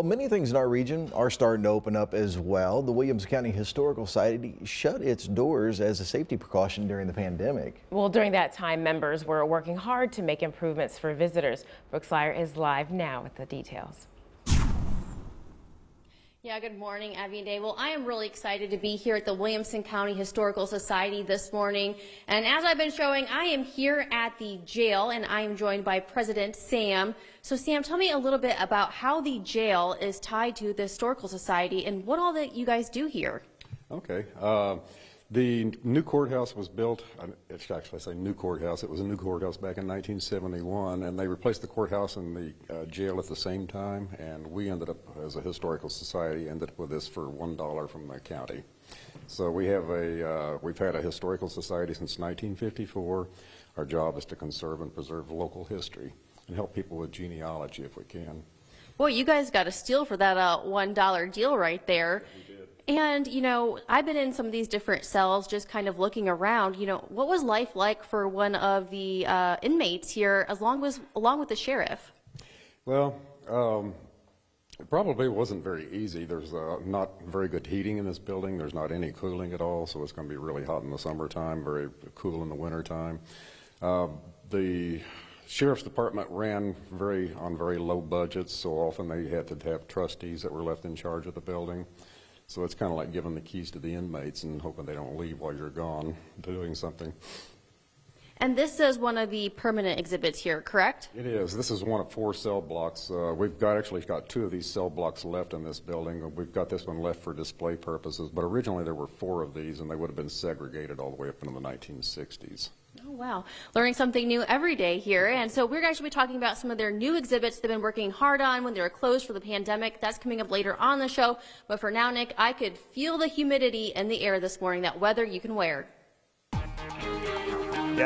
Well, many things in our region are starting to open up as well. The Williamson County Historical Society shut its doors as a safety precaution during the pandemic. Well, during that time, members were working hard to make improvements for visitors. Brooks Lyer is live now with the details. Yeah, good morning, Abby and Dave. Well, I am really excited to be here at the Williamson County Historical Society this morning. And as I've been showing, I am here at the jail and I am joined by President Sam. So Sam, tell me a little bit about how the jail is tied to the Historical Society and what all that you guys do here. Okay. Uh, the new courthouse was built, it's actually I say new courthouse, it was a new courthouse back in 1971, and they replaced the courthouse and the uh, jail at the same time, and we ended up, as a historical society, ended up with this for $1 from the county. So we have a, uh, we've had a historical society since 1954. Our job is to conserve and preserve local history and help people with genealogy if we can. Boy, you guys got a steal for that uh, $1 deal right there. And, you know, I've been in some of these different cells just kind of looking around. You know, what was life like for one of the uh, inmates here as long as, along with the sheriff? Well, um, it probably wasn't very easy. There's uh, not very good heating in this building. There's not any cooling at all, so it's going to be really hot in the summertime, very cool in the wintertime. Uh, the sheriff's department ran very on very low budgets, so often they had to have trustees that were left in charge of the building. So it's kind of like giving the keys to the inmates and hoping they don't leave while you're gone doing something. And this is one of the permanent exhibits here, correct? It is. This is one of four cell blocks. Uh, we've got actually got two of these cell blocks left in this building. We've got this one left for display purposes, but originally there were four of these, and they would have been segregated all the way up into the 1960s. Oh, wow. Learning something new every day here. And so we're actually be talking about some of their new exhibits they've been working hard on when they were closed for the pandemic. That's coming up later on the show. But for now, Nick, I could feel the humidity in the air this morning, that weather you can wear.